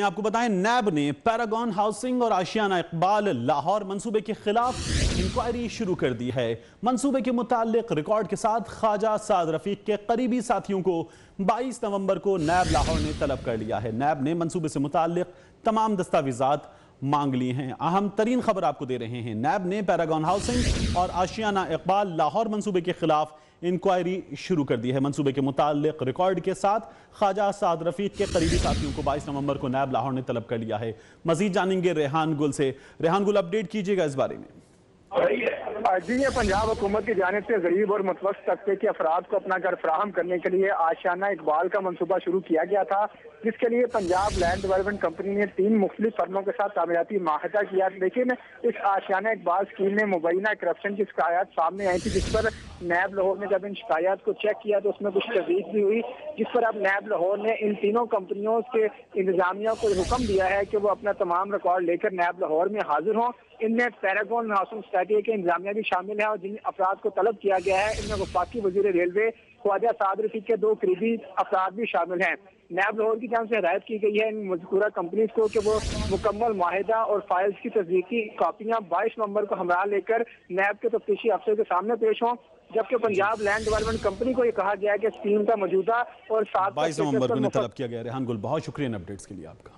آپ کو بتائیں نیب نے پیراگون ہاؤسنگ اور آشیانہ اقبال لاہور منصوبے کے خلاف انکوائری شروع کر دی ہے۔ منصوبے کے متعلق ریکارڈ کے ساتھ خواجہ سعد رفیق کے قریبی ساتھیوں کو بائیس نومبر کو نیب لاہور نے طلب کر لیا ہے۔ نیب نے منصوبے سے متعلق تمام دستاویزات مانگ لی ہیں۔ اہم ترین خبر آپ کو دے رہے ہیں۔ نیب نے پیراگون ہاؤسنگ اور آشیانہ اقبال لاہور منصوبے کے خلاف انکوائری شروع کر دی ہے۔ منصوبے کے متعلق ریکارڈ کے ساتھ خواجہ سعد رفیق کے قریبی ساتھیوں کو بائیس نومبر کو نیب لاہور نے طلب کر لیا ہے۔ مزید جانیں گے ریحان گل سے۔ ریحان گل اپڈیٹ کیجیے گا اس بارے میں۔ جی یہ پنجاب حکومت کی جانب سے غریب اور متوسط طبقے کے افراد کو اپنا گھر فراہم کرنے کے لیے آشانہ اقبال کا منصوبہ شروع کیا گیا تھا، جس کے لیے پنجاب لینڈ ڈیولپمنٹ کمپنی نے تین مختلف فرموں کے ساتھ تعمیراتی معاہدہ کیا۔ لیکن اس آشانہ اقبال اسکیم میں مبینہ کرپشن کی شکایات سامنے آئی تھی، جس پر نیب لاہور نے جب ان شکایات کو چیک کیا تو اس میں کچھ تجویز بھی ہوئی۔ جس پر اب نیب لاہور نے ان تینوں کمپنیوں کے انتظامیہ کو حکم دیا ہے کہ وہ اپنا تمام ریکارڈ لے کر نیب لاہور میں حاضر ہوں۔ ان میں پیراگون ہاؤسنگ سوسائٹی کے انتظامیہ بھی شامل ہیں اور جن افراد کو طلب کیا گیا ہے، ان میں وفاقی وزیر ریلوے خواجہ سعد رفیق کے دو قریبی افراد بھی شامل ہیں۔ نیب لاہور کی جانب سے ہدایت کی گئی ہے ان مذکورہ کمپنیز کو کہ وہ مکمل معاہدہ اور فائلز کی تصدیقی کاپیاں بائیس نومبر کو ہمراہ لے کر نیب کے تفتیشی افسر کے سامنے پیش ہوں۔ جبکہ پنجاب لینڈ ڈیولپمنٹ کمپنی کو یہ کہا گیا ہے کہ اسکیم کا موجودہ اور ساتھ بائیس نومبر کو طلب کیا گیا ریحان گل بہت شکریہ ان اپڈیٹس کے لیے آپ کا۔